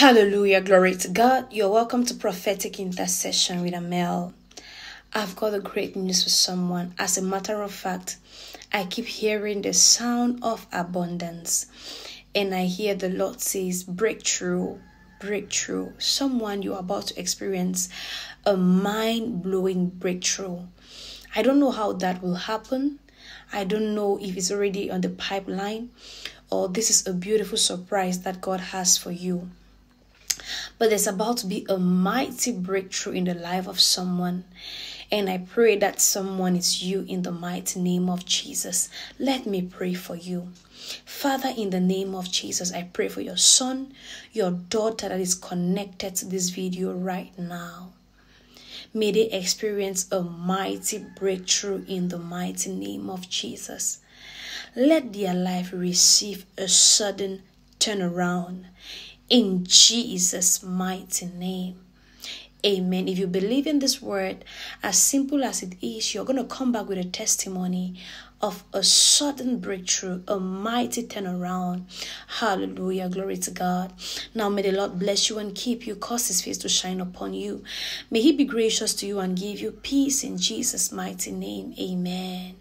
Hallelujah. Glory to God. You're welcome to prophetic intercession with Armelle. I've got a great news for someone. As a matter of fact, I keep hearing the sound of abundance. And I hear the Lord says, breakthrough, breakthrough. Someone you're about to experience a mind blowing breakthrough. I don't know how that will happen. I don't know if it's already on the pipeline or this is a beautiful surprise that God has for you. But there's about to be a mighty breakthrough in the life of someone. And I pray that someone is you in the mighty name of Jesus. Let me pray for you. Father, in the name of Jesus, I pray for your son, your daughter that is connected to this video right now. May they experience a mighty breakthrough in the mighty name of Jesus. Let their life receive a sudden turnaround in Jesus' mighty name. Amen. If you believe in this word, as simple as it is, you're going to come back with a testimony of a sudden breakthrough, a mighty turnaround. Hallelujah. Glory to God. Now may the Lord bless you and keep you, cause his face to shine upon you. May he be gracious to you and give you peace in Jesus' mighty name. Amen.